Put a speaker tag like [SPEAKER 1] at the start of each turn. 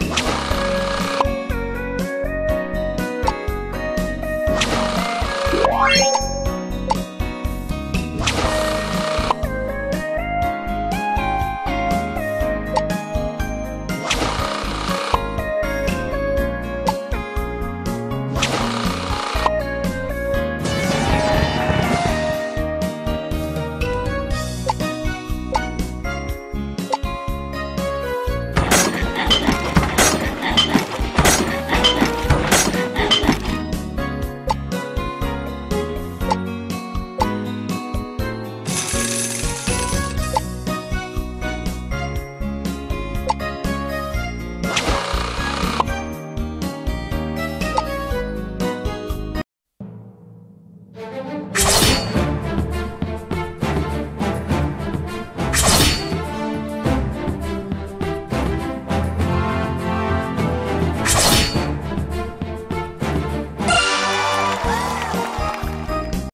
[SPEAKER 1] Let's go.